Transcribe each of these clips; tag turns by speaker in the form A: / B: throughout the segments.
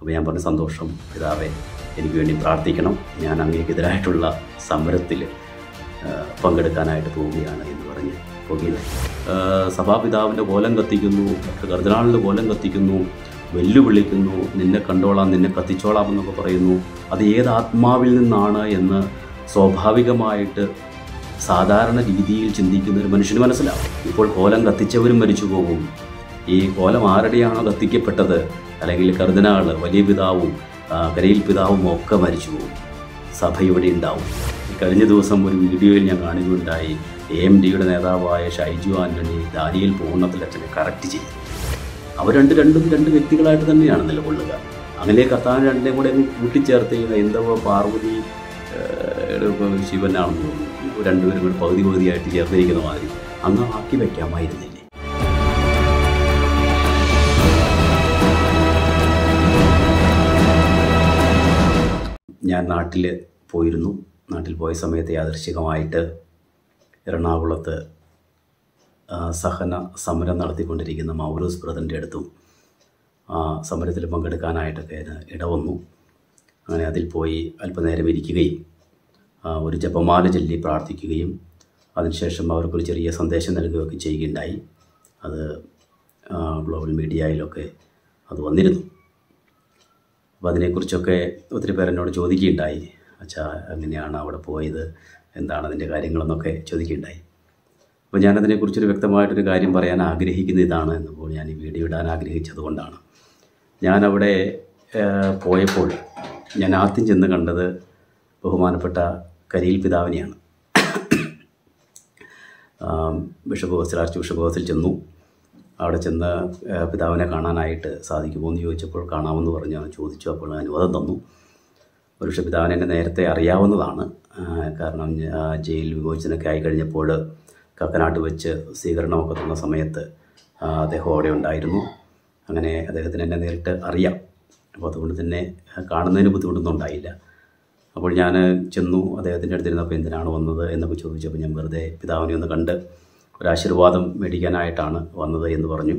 A: അപ്പോൾ ഞാൻ പറഞ്ഞ സന്തോഷം പിതാവെ എനിക്ക് വേണ്ടി പ്രാർത്ഥിക്കണം. ഞാൻ അങ്ങേക്കെതിരായിട്ടുള്ള സമരത്തിൽ പങ്കെടുക്കാനായിട്ട് പോവുകയാണ് എന്ന് പറഞ്ഞ് പോകുകയുണ്ടായി ആ, സഭാപിതാവിന്റെ കോലം കത്തിക്കുന്നു കർദിനാളിന്റെ കോലം കത്തിക്കുന്നു വെല്ലുവിളിക്കുന്നു നിന്നെ കണ്ടോളാം നിന്നെ കത്തിച്ചോളാം എന്നൊക്കെ പറയുന്നു. അത് ഏത് ആത്മാവിൽ നിന്നാണ് എന്ന് സ്വാഭാവികമായിട്ട് സാധാരണ രീതിയിൽ ചിന്തിക്കുന്ന ഒരു മനുഷ്യന് മനസ്സിലാവും. ഇപ്പോൾ കോലം കത്തിച്ചവരും മരിച്ചു പോകും ഈ കോലം ആരുടെയാണോ കത്തിക്കപ്പെട്ടത് അല്ലെങ്കിൽ കർദിനാൾ വലിയ പിതാവും കരയിൽ പിതാവും ഒക്കെ മരിച്ചു പോകും. സഭ ഇവിടെ ഉണ്ടാവും കഴിഞ്ഞ ദിവസം ഒരു വീഡിയോയിൽ ഞാൻ കാണുകയുണ്ടായി എ എം ഡിയുടെ നേതാവായ ഷൈജു ആന്റണി ദാനിയിൽ പൂർണത്തിൽ അച്ഛനെ കറക്റ്റ് ചെയ്തു. അവർ രണ്ട് രണ്ടും രണ്ട് വ്യക്തികളായിട്ട് തന്നെയാണ് നിലകൊള്ളുക. അങ്ങനെ കത്താൻ രണ്ടേയും കൂടെ കൂട്ടിച്ചേർത്ത് ഹൈന്ദവ പാർവതി ശിവനാണെന്ന് തോന്നുന്നു. രണ്ടുപേരും കൂടെ പകുതി പകുതിയായിട്ട് ചേർന്നിരിക്കുന്ന മാതിരി അങ്ങ് ആക്കി വയ്ക്കാമായിരുന്നില്ലേ ഞാൻ നാട്ടിൽ പോയിരുന്നു. നാട്ടിൽ പോയ സമയത്ത് യാദൃശികമായിട്ട് എറണാകുളത്ത് സഹന സമരം നടത്തിക്കൊണ്ടിരിക്കുന്ന മൗറൂസ് ബ്രദറിന്റെ അടുത്തും ആ സമരത്തിൽ പങ്കെടുക്കാനായിട്ടൊക്കെ ഇടവന്നു. അങ്ങനെ അതിൽ പോയി അല്പനേരം ഇരിക്കുകയും ഒരു ജപമാല ചൊല്ലി പ്രാർത്ഥിക്കുകയും അതിനുശേഷം അവർക്കൊരു ചെറിയ സന്ദേശം നൽകുകയൊക്കെ ചെയ്യുകയുണ്ടായി. അത് ഗ്ലോബൽ മീഡിയയിലൊക്കെ അത് വന്നിരുന്നു. അപ്പോൾ അതിനെക്കുറിച്ചൊക്കെ ഒത്തിരി പേർ എന്നോട് ചോദിക്കുകയുണ്ടായി. അച്ഛാ എങ്ങനെയാണ് അവിടെ പോയത്? എന്താണ് അതിന്റെ കാര്യങ്ങളെന്നൊക്കെ ചോദിക്കുകയുണ്ടായി. അപ്പോൾ ഞാനതിനെക്കുറിച്ചൊരു വ്യക്തമായിട്ടൊരു കാര്യം പറയാൻ ആഗ്രഹിക്കുന്ന ഇതാണ് എന്നപ്പോൾ ഞാൻ ഈ വീഡിയോ ഇടാൻ ആഗ്രഹിച്ചതുകൊണ്ടാണ് ഞാനവിടെ പോയപ്പോൾ ഞാൻ ആദ്യം ചെന്ന് കണ്ടത് ബഹുമാനപ്പെട്ട കരിയിൽ പിതാവിനെയാണ്. Bishop hostel archbishop hostel ചെന്നു. അവിടെ ചെന്ന് പിതാവിനെ കാണാനായിട്ട് സാധിക്കുമോ എന്ന് ചോദിച്ചപ്പോൾ കാണാമെന്ന് പറഞ്ഞ്. അവൻ ചോദിച്ചു അപ്പോൾ അനുവാദം തന്നു. ഒരുപക്ഷെ പിതാവിനെ എന്നെ നേരത്തെ അറിയാവുന്നതാണ്. കാരണം ജയിൽ വിമോചനമൊക്കെ ആയി കഴിഞ്ഞപ്പോൾ കക്കനാട്ട് വെച്ച് സ്വീകരണമൊക്കെ തന്ന സമയത്ത് അദ്ദേഹം അവിടെ ഉണ്ടായിരുന്നു. അങ്ങനെ അദ്ദേഹത്തിന് എന്നെ നേരിട്ട് അറിയാം. അപ്പോൾ അതുകൊണ്ട് തന്നെ കാണുന്നതിന് ബുദ്ധിമുട്ടൊന്നും ഉണ്ടായില്ല. അപ്പോൾ ഞാൻ ചെന്നു അദ്ദേഹത്തിന്റെ അടുത്തിരുന്നപ്പോൾ എന്തിനാണ് വന്നത് എന്നൊക്കെ ചോദിച്ചപ്പോൾ ഞാൻ വെറുതെ പിതാവിനെ ഒന്ന് കണ്ട് ഒരാശീർവാദം മേടിക്കാനായിട്ടാണ് വന്നത് എന്ന് പറഞ്ഞു.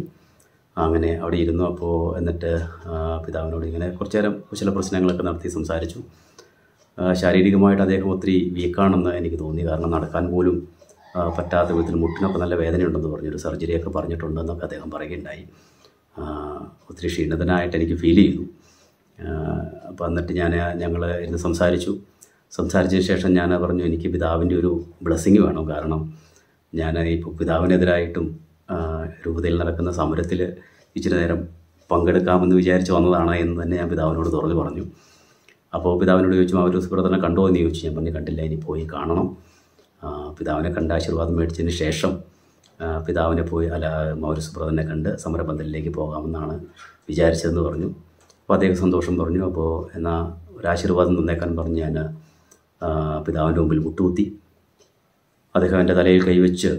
A: അങ്ങനെ അവിടെ ഇരുന്നു. അപ്പോൾ എന്നിട്ട് പിതാവിനോട് ഇങ്ങനെ കുറച്ച് നേരം ചില പ്രശ്നങ്ങളൊക്കെ നടത്തി സംസാരിച്ചു. ശാരീരികമായിട്ട് അദ്ദേഹം ഒത്തിരി വീക്കാണെന്ന് എനിക്ക് തോന്നി. കാരണം നടക്കാൻ പോലും പറ്റാത്ത വിധത്തിൽ മുട്ടിനൊക്കെ നല്ല വേദനയുണ്ടെന്ന് പറഞ്ഞൊരു സർജറിയൊക്കെ പറഞ്ഞിട്ടുണ്ടെന്നൊക്കെ അദ്ദേഹം പറയുകയുണ്ടായി. ഒത്തിരി ക്ഷീണിതനായിട്ട് എനിക്ക് ഫീൽ ചെയ്തു. അപ്പോൾ എന്നിട്ട് ഞാൻ ഞങ്ങൾ ഇരുന്ന് സംസാരിച്ചു. സംസാരിച്ചതിന് ശേഷം ഞാൻ പറഞ്ഞു എനിക്ക് പിതാവിന്റെ ഒരു ബ്ലെസ്സിങ് വേണം. കാരണം ഞാൻ ഇപ്പോൾ പിതാവിനെതിരായിട്ടും രൂപതയിൽ നടക്കുന്ന സമരത്തിൽ ഇച്ചിരി നേരം പങ്കെടുക്കാമെന്ന് വിചാരിച്ച് വന്നതാണ് എന്ന് തന്നെ ഞാൻ പിതാവിനോട് തുറന്നു പറഞ്ഞു. അപ്പോൾ പിതാവിനോട് ചോദിച്ചു മൗരൂസ് ബ്രദറിനെ കണ്ടോ? എന്ന് ചോദിച്ചു. ഞാൻ പറഞ്ഞു കണ്ടില്ല ഇനി പോയി കാണണം. പിതാവിനെ കണ്ട ആശീർവാദം മേടിച്ചതിന് ശേഷം പിതാവിനെ പോയി അല്ല മൗരൂസ് ബ്രദറിനെ കണ്ട് സമരപന്തലിലേക്ക് പോകാമെന്നാണ് വിചാരിച്ചതെന്ന് പറഞ്ഞു. അപ്പോൾ അദ്ദേഹം സന്തോഷം പറഞ്ഞു. അപ്പോൾ എന്നാൽ ഒരാശീർവാദം തന്നേക്കാൻ പറഞ്ഞ് ഞാൻ പിതാവിന്റെ മുമ്പിൽ മുട്ടുകുത്തി. അദ്ദേഹം എന്റെ തലയിൽ കൈവച്ച്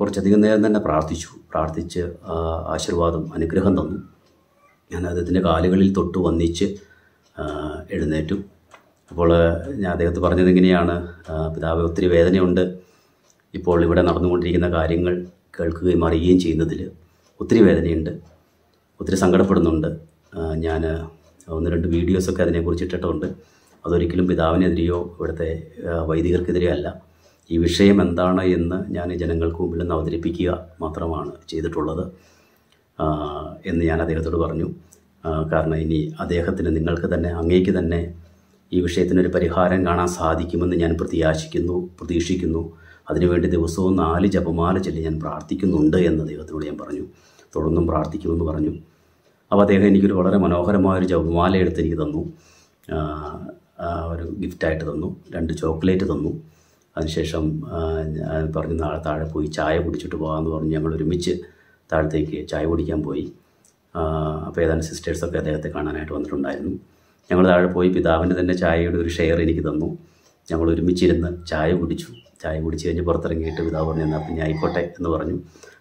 A: കുറച്ചധികം നേരം തന്നെ പ്രാർത്ഥിച്ചു. പ്രാർത്ഥിച്ച് ആശീർവാദം അനുഗ്രഹം തന്നു. ഞാൻ അദ്ദേഹത്തിന്റെ കാലുകളിൽ തൊട്ട് വന്നിച്ച് എഴുന്നേറ്റു. അപ്പോൾ ഞാൻ അദ്ദേഹത്തെ പറഞ്ഞത് ഇങ്ങനെയാണ്. പിതാവ് ഒത്തിരി വേദനയുണ്ട്. ഇപ്പോൾ ഇവിടെ നടന്നുകൊണ്ടിരിക്കുന്ന കാര്യങ്ങൾ കേൾക്കുകയും അറിയുകയും ചെയ്യുന്നതിൽ ഒത്തിരി വേദനയുണ്ട്. ഒത്തിരി സങ്കടപ്പെടുന്നുണ്ട്. ഞാൻ ഒന്ന് രണ്ട് വീഡിയോസൊക്കെ അതിനെക്കുറിച്ച് ഇട്ടിട്ടുണ്ട്. അതൊരിക്കലും പിതാവിനെതിരെയോ ഇവിടുത്തെ വൈദികർക്കെതിരെയോ അല്ല ഈ വിഷയം എന്താണ് എന്ന് ഞാൻ ജനങ്ങൾക്ക് മുമ്പിൽ നിന്ന് അവതരിപ്പിക്കുക മാത്രമാണ് ചെയ്തിട്ടുള്ളത്. എന്ന് ഞാൻ അദ്ദേഹത്തോട് പറഞ്ഞു. കാരണം ഇനി അദ്ദേഹത്തിന് നിങ്ങൾക്ക് തന്നെ അങ്ങേക്ക് തന്നെ ഈ വിഷയത്തിനൊരു പരിഹാരം കാണാൻ സാധിക്കുമെന്ന് ഞാൻ പ്രത്യാശിക്കുന്നു പ്രതീക്ഷിക്കുന്നു. അതിനുവേണ്ടി ദിവസവും നാല് ജപമാല ചൊല്ലി ഞാൻ പ്രാർത്ഥിക്കുന്നുണ്ട് എന്ന് ദൈവത്തിനോട് ഞാൻ പറഞ്ഞു. തുടർന്നും പ്രാർത്ഥിക്കുമെന്ന് പറഞ്ഞു. അപ്പോൾ അദ്ദേഹം എനിക്കൊരു വളരെ മനോഹരമായൊരു ജപമാല എടുത്ത് എനിക്ക് തന്നു. ഒരു ഗിഫ്റ്റായിട്ട് തന്നു. രണ്ട് ചോക്ലേറ്റ് തന്നു. അതിനുശേഷം പറഞ്ഞു നാളെ താഴെ പോയി ചായ കുടിച്ചിട്ട് പോകാമെന്ന് പറഞ്ഞ് ഞങ്ങൾ ഒരുമിച്ച് താഴത്തേക്ക് ചായ കുടിക്കാൻ പോയി. അപ്പോൾ ഏതാനും സിസ്റ്റേഴ്സൊക്കെ അദ്ദേഹത്തെ കാണാനായിട്ട് വന്നിട്ടുണ്ടായിരുന്നു. ഞങ്ങൾ താഴെ പോയി പിതാവിന്റെ തന്നെ ചായയുടെ ഒരു ഷെയർ എനിക്ക് തന്നു. ഞങ്ങൾ ഒരുമിച്ചിരുന്ന് ചായ കുടിച്ചു. ചായ കുടിച്ച് കഴിഞ്ഞ് പുറത്തിറങ്ങിയിട്ട് പിതാവ് പറഞ്ഞു എന്നാൽ പിന്നെ ആയിക്കോട്ടെ എന്ന് പറഞ്ഞു.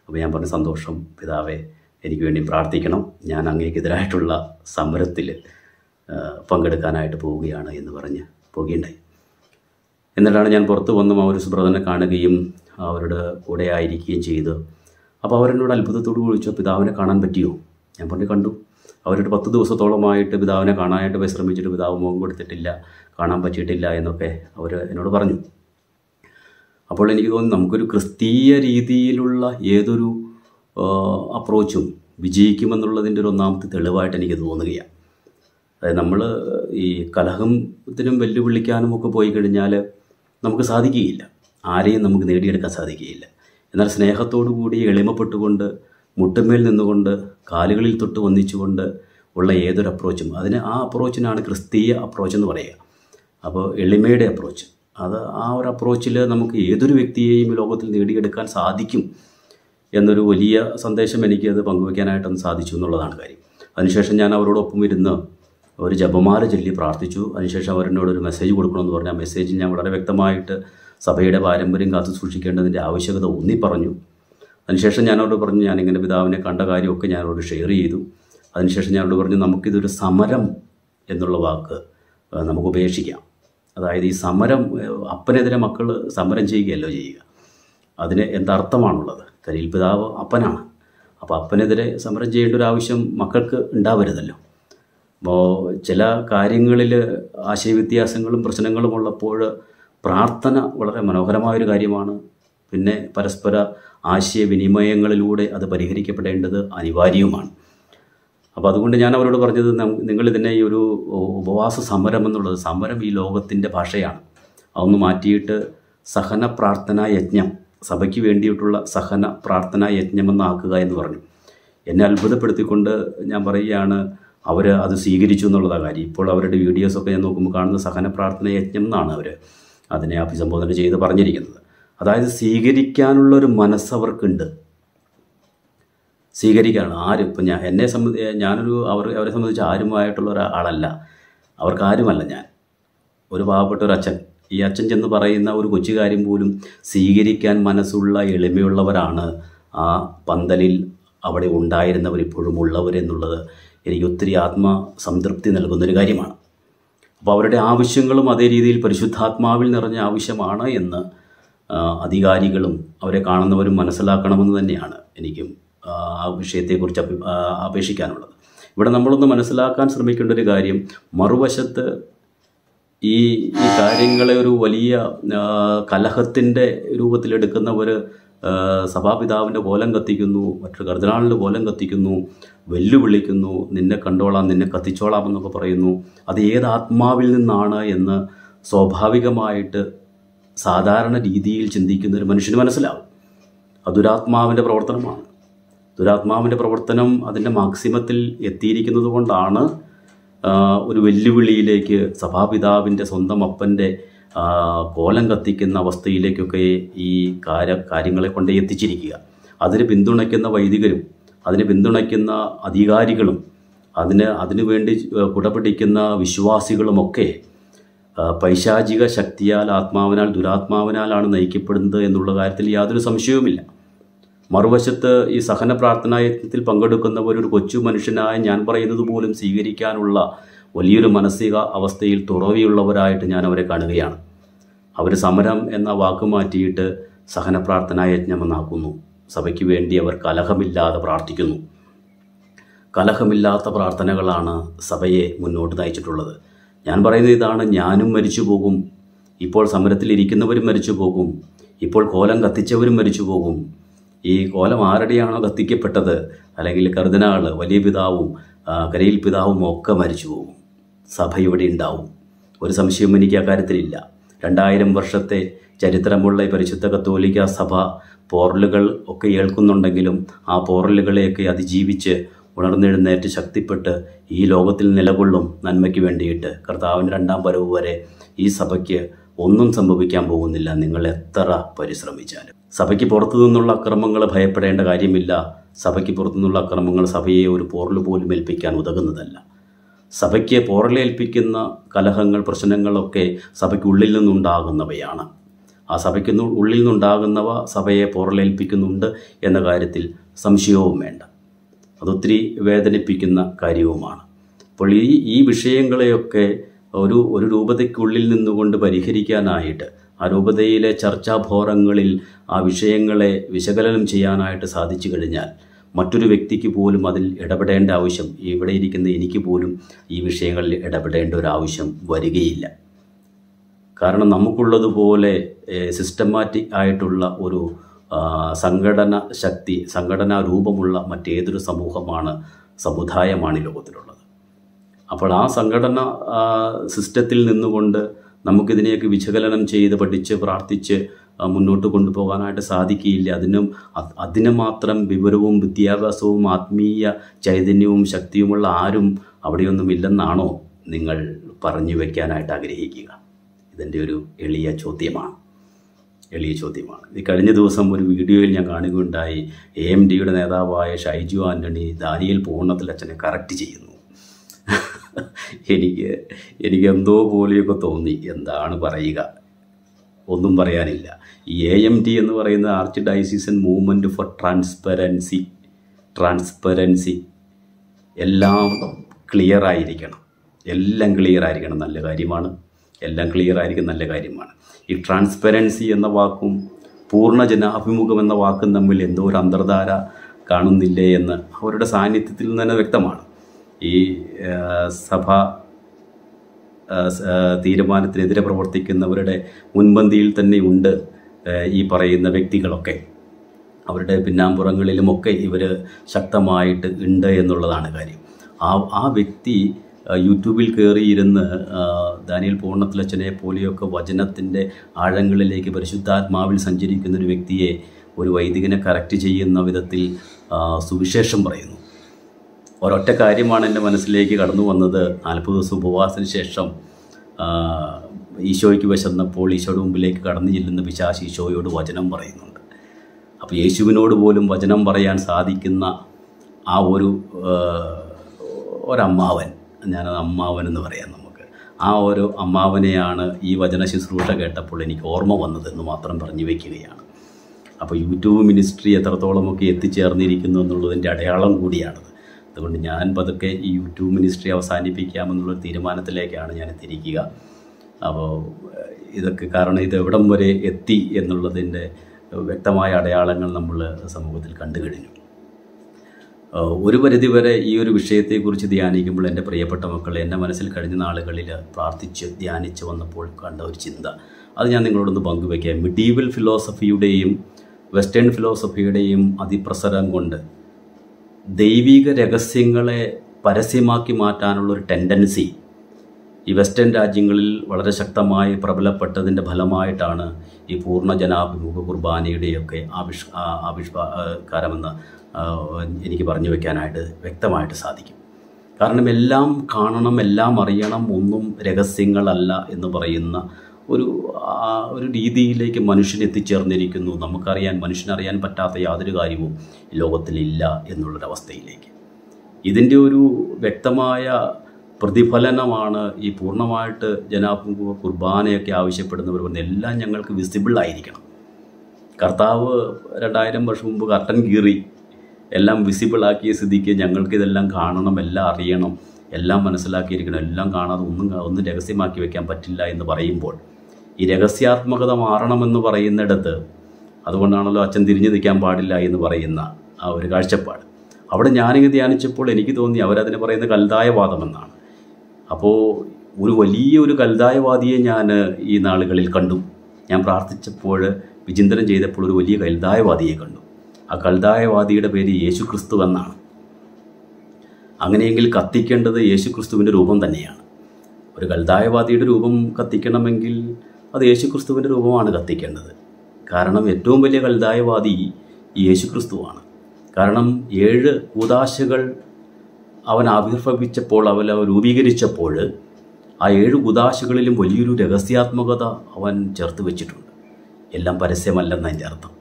A: അപ്പോൾ ഞാൻ പറഞ്ഞു സന്തോഷം പിതാവെ എനിക്ക് വേണ്ടി പ്രാർത്ഥിക്കണം. ഞാൻ അങ്ങേക്കെതിരായിട്ടുള്ള സമരത്തിൽ പങ്കെടുക്കാനായിട്ട് പോവുകയാണ് എന്ന് പറഞ്ഞ് പോവുകയുണ്ടായി. എന്നിട്ടാണ് ഞാൻ പുറത്ത് വന്നും ആ ഒരു സുബ്രതനെ കാണുകയും അവരുടെ കൂടെ ആയിരിക്കുകയും ചെയ്ത്. അപ്പോൾ അവരെന്നോട് അത്ഭുതത്തോട് ചോദിച്ചു പിതാവിനെ കാണാൻ പറ്റിയോ? ഞാൻ പറഞ്ഞു കണ്ടു. അവരൊരു പത്ത് ദിവസത്തോളമായിട്ട് പിതാവിനെ കാണാനായിട്ട് വിശ്രമിച്ചിട്ട് പിതാവ് മുഖം കൊടുത്തിട്ടില്ല കാണാൻ പറ്റിയിട്ടില്ല എന്നൊക്കെ അവർ എന്നോട് പറഞ്ഞു. അപ്പോൾ എനിക്ക് തോന്നുന്നു നമുക്കൊരു ക്രിസ്തീയ രീതിയിലുള്ള ഏതൊരു അപ്രോച്ചും വിജയിക്കുമെന്നുള്ളതിന്റെ ഒരു ഒന്നാമത്തെ തെളിവായിട്ട് എനിക്ക് തോന്നുകയാണ്. അതായത് നമ്മൾ ഈ കലഹത്തിനും വെല്ലുവിളിക്കാനും ഒക്കെ പോയി കഴിഞ്ഞാൽ നമുക്ക് സാധിക്കുകയില്ല. ആരെയും നമുക്ക് നേടിയെടുക്കാൻ സാധിക്കുകയില്ല. എന്നാൽ സ്നേഹത്തോടു കൂടി എളിമപ്പെട്ടുകൊണ്ട് മുട്ടുമേൽ നിന്നുകൊണ്ട് കാലുകളിൽ തൊട്ട് വന്നിച്ചുകൊണ്ട് ഉള്ള ഏതൊരു അപ്രോച്ചും അതിന് ആ അപ്രോച്ചിനാണ് ക്രിസ്തീയ അപ്രോച്ച് എന്ന് പറയുക. അപ്പോൾ എളിമയുടെ അപ്രോച്ച് അത് ആ ഒരു അപ്രോച്ചിൽ നമുക്ക് ഏതൊരു വ്യക്തിയെയും ലോകത്തിൽ നേടിയെടുക്കാൻ സാധിക്കും എന്നൊരു വലിയ സന്ദേശം എനിക്ക് അത് പങ്കുവയ്ക്കാനായിട്ടൊന്ന് സാധിച്ചു എന്നുള്ളതാണ് കാര്യം. അതിനുശേഷം ഞാൻ അവരോടൊപ്പം ഇരുന്ന് ഒരു ജപമാല ചൊല്ലി പ്രാർത്ഥിച്ചു. അതിനുശേഷം അവരെന്നോട് ഒരു മെസ്സേജ് കൊടുക്കണമെന്ന് പറഞ്ഞു. ആ മെസ്സേജിൽ ഞാൻ വളരെ വ്യക്തമായിട്ട് സഭയുടെ പാരമ്പര്യം കാത്തു സൂക്ഷിക്കേണ്ടതിന്റെ ആവശ്യകത ഊന്നി പറഞ്ഞു. അതിനുശേഷം ഞാനവരോട് പറഞ്ഞു ഞാനിങ്ങനെ പിതാവിനെ കണ്ട കാര്യമൊക്കെ ഞാനവരോട് ഷെയർ ചെയ്തു. അതിനുശേഷം ഞാനോട് പറഞ്ഞു നമുക്കിതൊരു സമരം എന്നുള്ള വാക്ക് നമുക്ക് ഉപേക്ഷിക്കാം. അതായത് ഈ സമരം അപ്പനെതിരെ മക്കൾ സമരം ചെയ്യുകയല്ലോ ചെയ്യുക. അതിന് എന്തർത്ഥമാണുള്ളത്? കരിയിൽ പിതാവ് അപ്പനാണ്. അപ്പോൾ അപ്പനെതിരെ സമരം ചെയ്യേണ്ട ഒരു ആവശ്യം മക്കൾക്ക് ഉണ്ടാവരുതല്ലോ. അപ്പോൾ ചില കാര്യങ്ങളിൽ ആശയവ്യത്യാസങ്ങളും പ്രശ്നങ്ങളും ഉള്ളപ്പോൾ പ്രാർത്ഥന വളരെ മനോഹരമായൊരു കാര്യമാണ്. പിന്നെ പരസ്പര ആശയവിനിമയങ്ങളിലൂടെ അത് പരിഹരിക്കപ്പെടേണ്ടത് അനിവാര്യവുമാണ്. അപ്പോൾ അതുകൊണ്ട് ഞാൻ അവരോട് പറഞ്ഞത് നിങ്ങളിതിനെ ഈ ഒരു ഉപവാസ സമരം എന്നുള്ളത് സമരം ഈ ലോകത്തിന്റെ ഭാഷയാണ്. അതൊന്ന് മാറ്റിയിട്ട് സഹന പ്രാർത്ഥനാ യജ്ഞം സഭയ്ക്ക് വേണ്ടിയിട്ടുള്ള സഹന പ്രാർത്ഥനാ യജ്ഞമെന്നാക്കുക എന്ന് പറഞ്ഞു. എന്നെ അത്ഭുതപ്പെടുത്തിക്കൊണ്ട് ഞാൻ പറയുകയാണ് അവർ അത് സ്വീകരിച്ചു എന്നുള്ളതാണ് കാര്യം. ഇപ്പോൾ അവരുടെ വീഡിയോസൊക്കെ ഞാൻ നോക്കുമ്പോൾ കാണുന്ന സഹന പ്രാർത്ഥന യജ്ഞം എന്നാണ് അവർ അതിനെ അഭിസംബോധന ചെയ്ത് പറഞ്ഞിരിക്കുന്നത്. അതായത് സ്വീകരിക്കാനുള്ളൊരു മനസ്സവർക്കുണ്ട് സ്വീകരിക്കാനാണ്. ആരും ഇപ്പം ഞാൻ എന്നെ സംബന്ധി ഞാനൊരു അവർ അവരെ സംബന്ധിച്ച് ആരുമായിട്ടുള്ള ഒരാളല്ല. അവർക്കാരുമല്ല ഞാൻ. ഒരു പാവപ്പെട്ട ഒരു അച്ഛൻ. ഈ അച്ഛൻ ചെന്ന് പറയുന്ന ഒരു കൊച്ചു കാര്യം പോലും സ്വീകരിക്കാൻ മനസ്സുള്ള എളിമയുള്ളവരാണ് ആ പന്തലിൽ അവിടെ ഉണ്ടായിരുന്നവർ ഇപ്പോഴും ഉള്ളവരെന്നുള്ളത് എനിക്ക് ഒത്തിരി ആത്മസംതൃപ്തി നൽകുന്നൊരു കാര്യമാണ്. അപ്പോൾ അവരുടെ ആവശ്യങ്ങളും അതേ രീതിയിൽ പരിശുദ്ധാത്മാവിൽ നിറഞ്ഞ ആവശ്യമാണ് എന്ന് അധികാരികളും അവരെ കാണുന്നവരും മനസ്സിലാക്കണമെന്ന് തന്നെയാണ് എനിക്കും ആ, ആ വിഷയത്തെക്കുറിച്ച് അഭി അപേക്ഷിക്കാനുള്ളത്. ഇവിടെ നമ്മളൊന്ന് മനസ്സിലാക്കാൻ ശ്രമിക്കേണ്ട ഒരു കാര്യം മറുവശത്ത് ഈ ഈ കാര്യങ്ങളെ ഒരു വലിയ കലഹത്തിന്റെ രൂപത്തിലെടുക്കുന്നവർ സഭാപിതാവിന്റെ കോലം കത്തിക്കുന്നു മറ്റൊരു കർദിനാളിന്റെ കോലം കത്തിക്കുന്നു വെല്ലുവിളിക്കുന്നു നിന്നെ കണ്ടോളാം നിന്നെ കത്തിച്ചോളാം എന്നൊക്കെ പറയുന്നു. അത് ഏത് ആത്മാവിൽ നിന്നാണ് എന്ന് സ്വാഭാവികമായിട്ട് സാധാരണ രീതിയിൽ ചിന്തിക്കുന്ന ഒരു മനുഷ്യന് മനസ്സിലാവും. അത് ദുരാത്മാവിന്റെ പ്രവർത്തനമാണ്. ദുരാത്മാവിന്റെ പ്രവർത്തനം അതിന്റെ മാക്സിമത്തിൽ എത്തിയിരിക്കുന്നത് കൊണ്ടാണ് ഒരു വെല്ലുവിളിയിലേക്ക് സഭാപിതാവിന്റെ സ്വന്തം അപ്പന്റെ കോലം കത്തിക്കുന്ന അവസ്ഥയിലേക്കൊക്കെ ഈ കാര്യ കാര്യങ്ങളെ കൊണ്ട് എത്തിച്ചിരിക്കുക. അതിന് പിന്തുണയ്ക്കുന്ന വൈദികരും അതിന് പിന്തുണയ്ക്കുന്ന അധികാരികളും അതിന് അതിനുവേണ്ടി കുടപിടിക്കുന്ന വിശ്വാസികളുമൊക്കെ പൈശാചിക ശക്തിയാൽ ആത്മാവിനാൽ ദുരാത്മാവിനാലാണ് നയിക്കപ്പെടുന്നത് എന്നുള്ള കാര്യത്തിൽ യാതൊരു സംശയവുമില്ല. മറുവശത്ത് ഈ സഹന പ്രാർത്ഥനായത്നത്തിൽ പങ്കെടുക്കുന്നവർ ഒരു കൊച്ചു മനുഷ്യനായ ഞാൻ പറയുന്നത് പോലും സ്വീകരിക്കാനുള്ള വലിയൊരു മാനസിക അവസ്ഥയിൽ തുറവിയുള്ളവരായിട്ട് ഞാൻ അവരെ കാണുകയാണ്. അവർ സമരം എന്ന വാക്ക് മാറ്റിയിട്ട് സഹന പ്രാർത്ഥനാ യജ്ഞമെന്നാക്കുന്നു. സഭയ്ക്ക് വേണ്ടി അവർ കലഹമില്ലാതെ പ്രാർത്ഥിക്കുന്നു. കലഹമില്ലാത്ത പ്രാർത്ഥനകളാണ് സഭയെ മുന്നോട്ട് നയിച്ചിട്ടുള്ളത്. ഞാൻ പറയുന്നത് ഇതാണ് ഞാനും മരിച്ചു പോകും ഇപ്പോൾ സമരത്തിലിരിക്കുന്നവരും മരിച്ചു പോകും ഇപ്പോൾ കോലം കത്തിച്ചവരും മരിച്ചു പോകും. ഈ കോലം ആരുടെയാണോ കത്തിക്കപ്പെട്ടത്? അല്ലെങ്കിൽ കർദിനാൾ വലിയ പിതാവും ആ, കരയിൽ പിതാവും ഒക്കെ മരിച്ചു പോകും. സഭ ഇവിടെ ഉണ്ടാവും. ഒരു സംശയവും എനിക്ക് അക്കാര്യത്തിലില്ല. രണ്ടായിരം വർഷത്തെ ചരിത്രമുള്ള പരിശുദ്ധ കത്തോലിക്ക സഭ പോറലുകൾ ഒക്കെ ഏൽക്കുന്നുണ്ടെങ്കിലും ആ പോറലുകളെയൊക്കെ അതിജീവിച്ച് ഉണർന്നെഴുന്നേറ്റ് ശക്തിപ്പെട്ട് ഈ ലോകത്തിൽ നിലകൊള്ളും നന്മയ്ക്ക് വേണ്ടിയിട്ട്. കർത്താവിന്റെ രണ്ടാം വരവ് വരെ ഈ സഭയ്ക്ക് ഒന്നും സംഭവിക്കാൻ പോകുന്നില്ല. നിങ്ങൾ എത്ര പരിശ്രമിച്ചാലും. സഭയ്ക്ക് പുറത്തു നിന്നുള്ള അക്രമങ്ങൾ ഭയപ്പെടേണ്ട കാര്യമില്ല. സഭയ്ക്ക് പുറത്തു നിന്നുള്ള അക്രമങ്ങൾ സഭയെ ഒരു പോറൽ പോലും ഏൽപ്പിക്കാൻ ഉതകുന്നതല്ല. സഭയ്ക്ക് പോറലേൽപ്പിക്കുന്ന കലഹങ്ങൾ പ്രശ്നങ്ങളൊക്കെ സഭയ്ക്കുള്ളിൽ നിന്നുണ്ടാകുന്നവയാണ്. ആ സഭയ്ക്ക് ഉള്ളിൽ നിന്നുണ്ടാകുന്നവ സഭയെ പോറലേൽപ്പിക്കുന്നുണ്ട് എന്ന കാര്യത്തിൽ സംശയവും വേണ്ട. അതൊത്തിരി വേദനിപ്പിക്കുന്ന കാര്യവുമാണ്. അപ്പോൾ ഈ ഈ വിഷയങ്ങളെയൊക്കെ ഒരു ഒരു രൂപതയ്ക്കുള്ളിൽ നിന്നുകൊണ്ട് പരിഹരിക്കാനായിട്ട് ആ രൂപതയിലെ ചർച്ചാഭോറങ്ങളിൽ ആ വിഷയങ്ങളെ വിശകലനം ചെയ്യാനായിട്ട് സാധിച്ചു കഴിഞ്ഞാൽ മറ്റൊരു വ്യക്തിക്ക് പോലും അതിൽ ഇടപെടേണ്ട ആവശ്യം ഇവിടെ ഇരിക്കുന്ന എനിക്ക് പോലും ഈ വിഷയങ്ങളിൽ ഇടപെടേണ്ട ഒരു ആവശ്യം വരികയില്ല. കാരണം നമുക്കുള്ളതുപോലെ സിസ്റ്റമാറ്റിക് ആയിട്ടുള്ള ഒരു സംഘടന ശക്തി സംഘടനാ രൂപമുള്ള മറ്റേതൊരു സമൂഹമാണ് സമുദായമാണ് ലോകത്തിലുള്ളത്. അപ്പോൾ ആ സംഘടന സിസ്റ്റത്തിൽ നിന്നുകൊണ്ട് നമുക്കിതിനെയൊക്കെ വിശകലനം ചെയ്ത് പഠിച്ച് പ്രാർത്ഥിച്ച് മുന്നോട്ട് കൊണ്ടുപോകാനായിട്ട് സാധിക്കുകയില്ല. അതിനും അതിനു മാത്രം വിവരവും വിദ്യാഭ്യാസവും ആത്മീയ ചൈതന്യവും ശക്തിയുമുള്ള ആരും അവിടെയൊന്നും ഇല്ലെന്നാണോ നിങ്ങൾ പറഞ്ഞു വയ്ക്കാനായിട്ട് ആഗ്രഹിക്കുക. ഇതിന്റെ ഒരു എളിയ ചോദ്യമാണ്. എളിയ ചോദ്യമാണ്. ഈ കഴിഞ്ഞ ദിവസം ഒരു വീഡിയോയിൽ ഞാൻ കാണുകയുണ്ടായി. എ എം ഡിയുടെ നേതാവായ ഷൈജു ആന്റണി ദാനിയൽ പൂർണത്തിൽ അച്ഛനെ കറക്റ്റ് ചെയ്യുന്നു. എനിക്ക് എനിക്ക് എന്തോ പോലെയൊക്കെ തോന്നി. എന്താണ് പറയുക? ഒന്നും പറയാനില്ല. ഈ എ എം ടി എന്ന് പറയുന്ന archdiocesan movement for transparency transparency എല്ലാം ക്ലിയർ ആയിരിക്കണം. എല്ലാം ക്ലിയർ ആയിരിക്കണം. നല്ല കാര്യമാണ്. എല്ലാം ക്ലിയർ ആയിരിക്കും. നല്ല കാര്യമാണ്. ഈ ട്രാൻസ്പെറൻസി എന്ന വാക്കും പൂർണ ജനാഭിമുഖം എന്ന വാക്കും തമ്മിൽ എന്തോ ഒരു അന്തർധാര കാണുന്നില്ലേ എന്ന് അവരുടെ സാന്നിധ്യത്തിൽ നിന്ന് തന്നെ വ്യക്തമാണ്. ഈ സഭ തീരുമാനത്തിനെതിരെ പ്രവർത്തിക്കുന്നവരുടെ മുൻപന്തിയിൽ തന്നെ ഉണ്ട് ഈ പറയുന്ന വ്യക്തികളൊക്കെ. അവരുടെ പിന്നാമ്പുറങ്ങളിലുമൊക്കെ ഇവർ ശക്തമായിട്ട് ഉണ്ട് എന്നുള്ളതാണ് കാര്യം. ആ ആ വ്യക്തി യൂട്യൂബിൽ കയറിയിരുന്ന് ദാനിയൽ പൂർണത്തിലച്ഛനെ പോലെയൊക്കെ വചനത്തിന്റെ ആഴങ്ങളിലേക്ക് പരിശുദ്ധാത്മാവിൽ സഞ്ചരിക്കുന്ന ഒരു വ്യക്തിയെ ഒരു വൈദികനെ കറക്റ്റ് ചെയ്യുന്ന വിധത്തിൽ സുവിശേഷം പറയുന്നു. ഒരൊറ്റ കാര്യമാണ് എന്റെ മനസ്സിലേക്ക് കടന്നു വന്നത്. നാൽപ്പത് ദിവസം ഉപവാസത്തിന് ശേഷം ഈശോയ്ക്ക് വിശന്നപ്പോൾ ഈശോയുടെ മുമ്പിലേക്ക് കടന്നു ചെല്ലുന്ന പിശാശ് ഈശോയോട് വചനം പറയുന്നുണ്ട്. അപ്പോൾ യേശുവിനോട് പോലും വചനം പറയാൻ സാധിക്കുന്ന ആ ഒരു ഒരമ്മാവൻ ഞാനത് അമ്മാവൻ എന്ന് പറയാം നമുക്ക്. ആ ഒരു അമ്മാവനെയാണ് ഈ വചന ശുശ്രൂഷ കേട്ടപ്പോൾ എനിക്ക് ഓർമ്മ വന്നത് എന്ന് മാത്രം പറഞ്ഞു വയ്ക്കുകയാണ് അപ്പോൾ യൂട്യൂബ് മിനിസ്ട്രി എത്രത്തോളമൊക്കെ എത്തിച്ചേർന്നിരിക്കുന്നു എന്നുള്ളതിന്റെ അടയാളം കൂടിയാണത്. അതുകൊണ്ട് ഞാൻ പതുക്കെ ഈ യൂട്യൂബ് മിനിസ്ട്രി അവസാനിപ്പിക്കാമെന്നുള്ളൊരു തീരുമാനത്തിലേക്കാണ് ഞാൻ എത്തിയിരിക്കുക. അപ്പോൾ ഇതൊക്കെ കാരണം ഇത് എവിടം വരെ എത്തി എന്നുള്ളതിന്റെ വ്യക്തമായ അടയാളങ്ങൾ നമ്മൾ സമൂഹത്തിൽ കണ്ടു കഴിഞ്ഞു. ഒരു പരിധിവരെ ഈ ഒരു വിഷയത്തെക്കുറിച്ച് ധ്യാനിക്കുമ്പോൾ എന്റെ പ്രിയപ്പെട്ട മക്കൾ എന്റെ മനസ്സിൽ കഴിഞ്ഞ നാളുകളിൽ പ്രാർത്ഥിച്ച് ധ്യാനിച്ച് വന്നപ്പോൾ കണ്ട ഒരു ചിന്ത. അത് ഞാൻ നിങ്ങളോടൊന്ന് പങ്കുവയ്ക്കാം. മിഡീവൽ ഫിലോസഫിയുടെയും വെസ്റ്റേൺ ഫിലോസഫിയുടെയും അതിപ്രസരം കൊണ്ട് ദൈവിക രഹസ്യങ്ങളെ പരസ്യമാക്കി മാറ്റാനുള്ള ഒരു ടെൻഡൻസി ഈ വെസ്റ്റേൺ രാജ്യങ്ങളിൽ വളരെ ശക്തമായി പ്രബലപ്പെട്ടതിന്റെ ഫലമായിട്ടാണ് ഈ പൂർണ ജനാഭിമുഖ കുർബാനയുടെയൊക്കെ ആവിഷ് ആവിഷ്കാരമെന്ന് എനിക്ക് പറഞ്ഞു വയ്ക്കാനായിട്ട് വ്യക്തമായിട്ട് സാധിക്കും. കാരണം എല്ലാം കാണണം എല്ലാം അറിയണം ഒന്നും രഹസ്യങ്ങളല്ല എന്ന് പറയുന്ന ഒരു ഒരു രീതിയിലേക്ക് മനുഷ്യൻ എത്തിച്ചേർന്നിരിക്കുന്നു നമുക്കറിയാൻ മനുഷ്യനറിയാൻ പറ്റാത്ത യാതൊരു കാര്യവും ലോകത്തിലില്ല എന്നുള്ളൊരവസ്ഥയിലേക്ക്. ഇതിന്റെ ഒരു വ്യക്തമായ പ്രതിഫലനമാണ് ഈ പൂർണമായിട്ട് ജനാഭിമുഖ കുർബാനയൊക്കെ ആവശ്യപ്പെടുന്നവർ പറഞ്ഞ എല്ലാം ഞങ്ങൾക്ക് വിസിബിൾ ആയിരിക്കണം. കർത്താവ് രണ്ടായിരം വർഷം മുമ്പ് കർട്ടൻ കീറി എല്ലാം വിസിബിളാക്കിയ സ്ഥിതിക്ക് ഞങ്ങൾക്ക് ഇതെല്ലാം കാണണം എല്ലാം അറിയണം എല്ലാം മനസ്സിലാക്കിയിരിക്കണം എല്ലാം കാണാതെ ഒന്നും ഒന്നും രഹസ്യമാക്കി വെക്കാൻ പറ്റില്ല എന്ന് പറയുമ്പോൾ ഈ രഹസ്യാത്മകത മാറണമെന്ന് പറയുന്നിടത്ത് അതുകൊണ്ടാണല്ലോ അച്ഛൻ തിരിഞ്ഞു നിൽക്കാൻ പാടില്ല എന്ന് പറയുന്ന ആ ഒരു കാഴ്ചപ്പാട്. അവിടെ ഞാനിങ്ങനെ ധ്യാനിച്ചപ്പോൾ എനിക്ക് തോന്നി അവരതിനെ പറയുന്ന കൽതായവാദമെന്നാണ്. അപ്പോൾ ഒരു വലിയ ഒരു കൽതായവാദിയെ ഞാൻ ഈ നാളുകളിൽ കണ്ടു. ഞാൻ പ്രാർത്ഥിച്ചപ്പോൾ വിചിന്തനം ചെയ്തപ്പോൾ ഒരു വലിയ കൽതായവാദിയെ കണ്ടു. ആ കൽതായവാദിയുടെ പേര് യേശു ക്രിസ്തു എന്നാണ്. അങ്ങനെയെങ്കിൽ കത്തിക്കേണ്ടത് യേശു ക്രിസ്തുവിന്റെ രൂപം തന്നെയാണ്. ഒരു കൽതായവാദിയുടെ രൂപം കത്തിക്കണമെങ്കിൽ അത് യേശു ക്രിസ്തുവിന്റെ രൂപമാണ് കത്തിക്കേണ്ടത്. കാരണം ഏറ്റവും വലിയ കൽതായവാദി യേശുക്രിസ്തുവാണ്. കാരണം ഏഴ് കൂതാശകൾ അവൻ ആവിർഭവിച്ചപ്പോൾ അവൻ രൂപീകരിച്ചപ്പോൾ ആ ഏഴ് കുതാശകളിലും വലിയൊരു രഹസ്യാത്മകത അവൻ ചേർത്ത് വെച്ചിട്ടുണ്ട്. എല്ലാം പരസ്യമല്ലെന്ന് അതിന്റെ അർത്ഥം.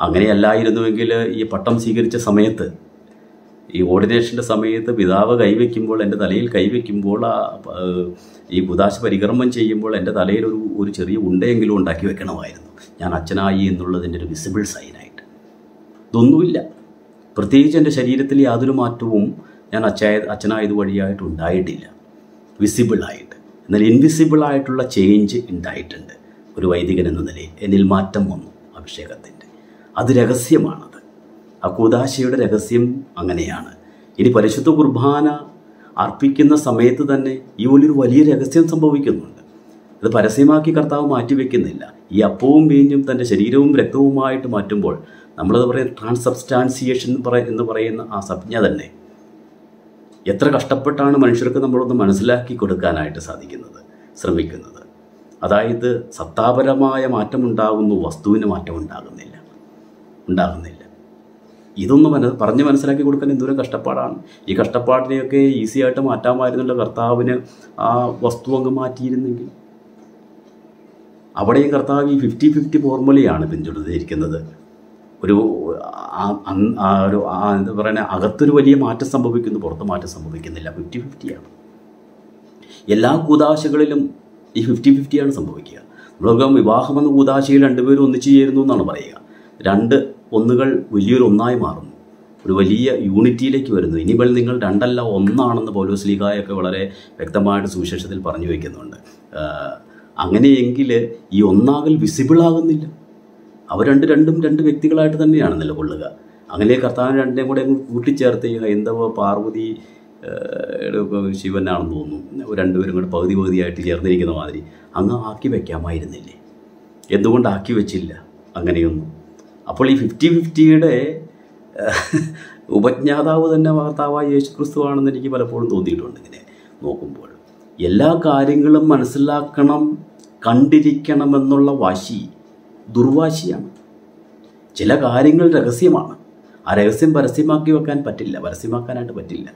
A: അങ്ങനെയല്ലായിരുന്നുവെങ്കിൽ ഈ പട്ടം സ്വീകരിച്ച സമയത്ത് ഈ ഓർഡിനേഷന്റെ സമയത്ത് പിതാവ് കൈവയ്ക്കുമ്പോൾ എന്റെ തലയിൽ കൈവയ്ക്കുമ്പോൾ ആ ഈ കുതാശ പരിക്രമം ചെയ്യുമ്പോൾ എന്റെ തലയിൽ ഒരു ഒരു ചെറിയ ഉണ്ടയെങ്കിലും ഉണ്ടാക്കി വെക്കണമായിരുന്നു. ഞാൻ അച്ഛനായി എന്നുള്ളതിന്റെ ഒരു വിസിബിൾ സൈനായിട്ട് ഇതൊന്നുമില്ല. പ്രത്യേകിച്ച് എന്റെ ശരീരത്തിൽ യാതൊരു മാറ്റവും ഞാൻ അച്ഛായ അച്ഛനായത് വഴിയായിട്ട് ഉണ്ടായിട്ടില്ല. വിസിബിളായിട്ട് എന്നാൽ ഇൻവിസിബിളായിട്ടുള്ള ചേഞ്ച് ഉണ്ടായിട്ടുണ്ട്. ഒരു വൈദികൻ എന്ന നിലയിൽ എന്നിൽ മാറ്റം വന്നു അഭിഷേകത്തിന്റെ. അത് രഹസ്യമാണത്. കൂതാശയുടെ രഹസ്യം അങ്ങനെയാണ്. ഇനി പരിശുദ്ധ കുർബാന അർപ്പിക്കുന്ന സമയത്ത് തന്നെ ഈ ഒരു വലിയ രഹസ്യം സംഭവിക്കുന്നുണ്ട്. അത് പരസ്യമാക്കി കർത്താവ് മാറ്റിവെക്കുന്നില്ല. ഈ അപ്പവും വീഞ്ഞും തന്റെ ശരീരവും രക്തവുമായിട്ട് മാറ്റുമ്പോൾ നമ്മളത് പറയുന്ന ട്രാൻസബ്സ്റ്റാൻസിയേഷൻ എന്ന് പറയുന്ന ആ സംജ്ഞ തന്നെ എത്ര കഷ്ടപ്പെട്ടാണ് മനുഷ്യർക്ക് നമ്മളൊന്ന് മനസ്സിലാക്കി കൊടുക്കാനായിട്ട് സാധിക്കുന്നത് ശ്രമിക്കുന്നത്. അതായത് സത്താപരമായ മാറ്റമുണ്ടാകുന്നു വസ്തുവിന് മാറ്റം ഉണ്ടാകുന്നില്ല ഉണ്ടാകുന്നില്ല. ഇതൊന്നും മന പറഞ്ഞ് മനസ്സിലാക്കി കൊടുക്കാൻ എന്തോരം കഷ്ടപ്പാടാണ്. ഈ കഷ്ടപ്പാടിനെയൊക്കെ ഈസി ആയിട്ട് മാറ്റാമായിരുന്നുള്ള കർത്താവിന് ആ വസ്തു അങ്ങ് മാറ്റിയിരുന്നെങ്കിൽ. അവിടെയും കർത്താവ് ഈ ഫിഫ്റ്റി ഫിഫ്റ്റി ഫോർമുലയാണ് പിന്തുടർന്നിരിക്കുന്നത്. ഒരു ഒരു എന്താ പറയുക അകത്തൊരു വലിയ മാറ്റം സംഭവിക്കുന്നു പുറത്ത് മാറ്റം സംഭവിക്കുന്നില്ല. ഫിഫ്റ്റി ഫിഫ്റ്റിയാണ് എല്ലാ കൂതാശകളിലും ഈ ഫിഫ്റ്റി ഫിഫ്റ്റിയാണ് സംഭവിക്കുക. നമ്മൾ വിവാഹമെന്ന കൂതാശയിൽ രണ്ടുപേരും ഒന്നിച്ചു ചേരുന്നു എന്നാണ് പറയുക. രണ്ട് ഒന്നുകൾ വലിയൊരു ഒന്നായി മാറുന്നു. ഒരു വലിയ യൂണിറ്റിയിലേക്ക് വരുന്നു. ഇനിമേൽ നിങ്ങൾ രണ്ടല്ല ഒന്നാണെന്ന് പോലീസ് ലീഗായൊക്കെ വളരെ വ്യക്തമായിട്ട് സുവിശേഷത്തിൽ പറഞ്ഞു വയ്ക്കുന്നുണ്ട് അങ്ങനെയെങ്കിൽ ഈ ഒന്നാകൽ വിസിബിളാകുന്നില്ല അവർ രണ്ട് രണ്ടും രണ്ട് വ്യക്തികളായിട്ട് തന്നെയാണ് നിലകൊള്ളുക അങ്ങനെ കർത്താവിന് രണ്ടിനെയും കൂടെ കൂട്ടിച്ചേർത്ത് ഈ ഹൈന്ദവ പാർവതി ശിവനാണെന്ന് തോന്നുന്നു. രണ്ടുപേരും കൂടെ പകുതി പകുതിയായിട്ട് ചേർന്നിരിക്കുന്ന മാതിരി അങ്ങ് ആക്കി വയ്ക്കാമായിരുന്നില്ലേ എന്തുകൊണ്ട് ആക്കി വെച്ചില്ല? അങ്ങനെയൊന്നും. അപ്പോൾ ഈ ഫിഫ്റ്റി ഫിഫ്റ്റിയുടെ ഉപജ്ഞാതാവ് തന്നെ വാർത്താവായ യേശു ക്രിസ്തുവാണെന്ന് എനിക്ക് പലപ്പോഴും തോന്നിയിട്ടുണ്ട് ഇങ്ങനെ നോക്കുമ്പോൾ. എല്ലാ കാര്യങ്ങളും മനസ്സിലാക്കണം കണ്ടിരിക്കണമെന്നുള്ള വാശി ദുർവാശിയാണ്. ചില കാര്യങ്ങൾ രഹസ്യമാണ്. ആ രഹസ്യം പരസ്യമാക്കി വെക്കാൻ പറ്റില്ല പരസ്യമാക്കാനായിട്ട് പറ്റില്ല.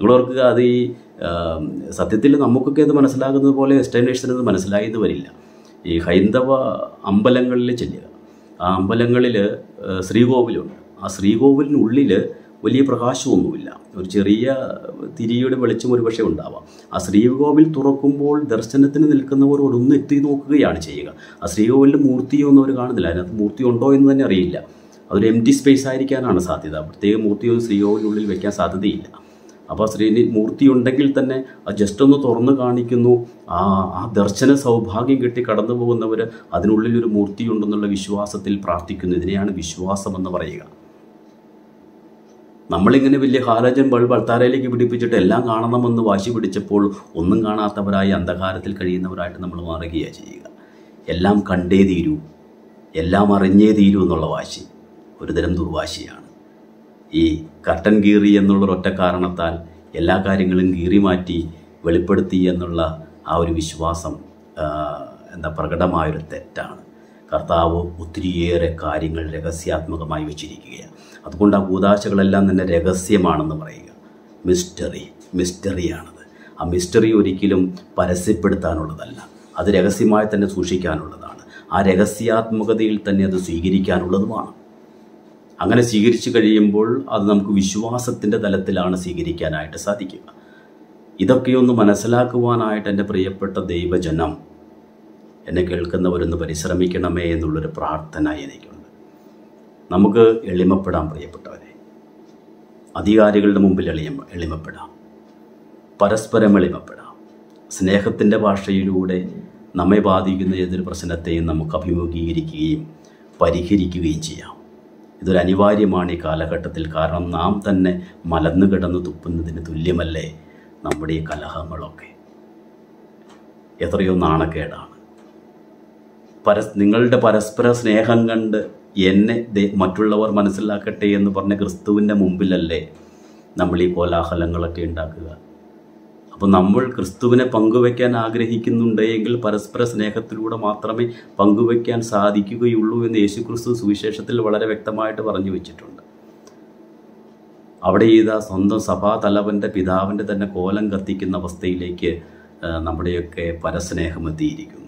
A: നിങ്ങൾ ഓർക്കുക അത് ഈ സത്യത്തിൽ നമുക്കൊക്കെ അത് മനസ്സിലാകുന്നത് പോലെ വെസ്റ്റേണേഴ്സിന് അത് മനസ്സിലായെന്ന് വരില്ല. ഈ ഹൈന്ദവ അമ്പലങ്ങളിൽ ചെല്ലുക ആ അമ്പലങ്ങളിൽ ശ്രീകോവിലുണ്ട്. ആ ശ്രീകോവിലിനുള്ളിൽ വലിയ പ്രകാശമൊന്നുമില്ല. ഒരു ചെറിയ തിരിയുടെ വെളിച്ചം ഒരു പക്ഷേ ഉണ്ടാവാം. ആ ശ്രീകോവിൽ തുറക്കുമ്പോൾ ദർശനത്തിന് നിൽക്കുന്നവർ ഒന്ന് എത്തി നോക്കുകയാണ് ചെയ്യുക. ആ ശ്രീകോവിലിൽ മൂർത്തിയൊന്നും അവർ കാണുന്നില്ല. അതിനകത്ത് മൂർത്തി ഉണ്ടോ എന്ന് തന്നെ അറിയില്ല. അതൊരു എം ടി സ്പേസ് ആയിരിക്കാനാണ് സാധ്യത. പ്രത്യേക മൂർത്തിയൊന്നും ശ്രീകോവിലിനുള്ളിൽ വയ്ക്കാൻ സാധ്യതയില്ല. അപ്പോൾ ശ്രീ മൂർത്തി ഉണ്ടെങ്കിൽ തന്നെ ജസ്റ്റ് ഒന്ന് തുറന്നു കാണിക്കുന്നു. ആ ആ ദർശന സൗഭാഗ്യം കിട്ടി കടന്നു പോകുന്നവർ അതിനുള്ളിൽ ഒരു മൂർത്തി ഉണ്ടെന്നുള്ള വിശ്വാസത്തിൽ പ്രാർത്ഥിക്കുന്നു. ഇതിനെയാണ് വിശ്വാസം എന്ന് പറയുക. നമ്മളിങ്ങനെ വലിയ ഹാലജൻ ബൾബ് അൾത്താരയിലേക്ക് പിടിപ്പിച്ചിട്ട് എല്ലാം കാണണമെന്ന് വാശി പിടിച്ചപ്പോൾ ഒന്നും കാണാത്തവരായി അന്ധകാരത്തിൽ കഴിയുന്നവരായിട്ട് നമ്മൾ മാറുകയാണ് ചെയ്യുക. എല്ലാം കണ്ടേ തീരൂ. എല്ലാം അറിഞ്ഞേ തീരൂ എന്നുള്ള വാശി. ഒരുതരം ദുർവാശിയാണ്. ഈ കർട്ടൻ കീറി എന്നുള്ള ഒറ്റ കാരണത്താൽ എല്ലാ കാര്യങ്ങളും കീറി മാറ്റി വെളിപ്പെടുത്തി എന്നുള്ള ആ ഒരു വിശ്വാസം എന്താ പ്രകടമായൊരു തെറ്റാണ്. കർത്താവ് ഒത്തിരിയേറെ കാര്യങ്ങൾ രഹസ്യാത്മകമായി വെച്ചിരിക്കുകയാണ്. അതുകൊണ്ട് ആ കൂതാശകളെല്ലാം തന്നെ രഹസ്യമാണെന്ന് പറയുക. മിസ്റ്ററി മിസ്റ്ററിയാണത്. ആ മിസ്റ്ററി ഒരിക്കലും പരസ്യപ്പെടുത്താനുള്ളതല്ല. അത് രഹസ്യമായി തന്നെ സൂക്ഷിക്കാനുള്ളതാണ്. ആ രഹസ്യാത്മകതയിൽ തന്നെ അത് സ്വീകരിക്കാനുള്ളതുമാണ്. അങ്ങനെ സ്വീകരിച്ചു കഴിയുമ്പോൾ അത് നമുക്ക് വിശ്വാസത്തിന്റെ തലത്തിലാണ് സ്വീകരിക്കാനായിട്ട് സാധിക്കുക. ഇതൊക്കെയൊന്ന് മനസ്സിലാക്കുവാനായിട്ട് എന്റെ പ്രിയപ്പെട്ട ദൈവജനം എന്നെ കേൾക്കുന്നവരൊന്ന് പരിശ്രമിക്കണമേ എന്നുള്ളൊരു പ്രാർത്ഥന എനിക്കുണ്ട്. നമുക്ക് എളിമപ്പെടാം പ്രിയപ്പെട്ടവരെ. അധികാരികളുടെ മുമ്പിൽ എളിയ എളിമപ്പെടാം. പരസ്പരം എളിമപ്പെടാം. സ്നേഹത്തിന്റെ ഭാഷയിലൂടെ നമ്മെ ബാധിക്കുന്ന ഏതൊരു പ്രശ്നത്തെയും നമുക്ക് അഭിമുഖീകരിക്കുകയും പരിഹരിക്കുകയും ചെയ്യാം. ഇതൊരു അനിവാര്യമാണ് ഈ കാലഘട്ടത്തിൽ. കാരണം നാം തന്നെ മലന്നു കിടന്ന് തുപ്പുന്നതിന് തുല്യമല്ലേ നമ്മുടെ ഈ കലഹങ്ങളൊക്കെ? എത്രയോ നാണക്കേടാണ്. പരസ് നിങ്ങളുടെ പരസ്പര സ്നേഹം കണ്ട് എന്നെ മറ്റുള്ളവർ മനസ്സിലാക്കട്ടെ എന്ന് പറഞ്ഞ ക്രിസ്തുവിന്റെ മുമ്പിലല്ലേ നമ്മൾ ഈ കോലാഹലങ്ങളൊക്കെ ഉണ്ടാക്കുക? അപ്പോൾ നമ്മൾ ക്രിസ്തുവിനെ പങ്കുവയ്ക്കാൻ ആഗ്രഹിക്കുന്നുണ്ട് എങ്കിൽ പരസ്പര സ്നേഹത്തിലൂടെ മാത്രമേ പങ്കുവയ്ക്കാൻ സാധിക്കുകയുള്ളൂ എന്ന് യേശു ക്രിസ്തു സുവിശേഷത്തിൽ വളരെ വ്യക്തമായിട്ട് പറഞ്ഞു വെച്ചിട്ടുണ്ട്. അവിടെ ഇതാ സ്വന്തം സഭാ തലവന്റെ പിതാവിന്റെ തന്നെ കോലം കത്തിക്കുന്ന അവസ്ഥയിലേക്ക് നമ്മുടെയൊക്കെ പരസ്നേഹം എത്തിയിരിക്കുന്നു.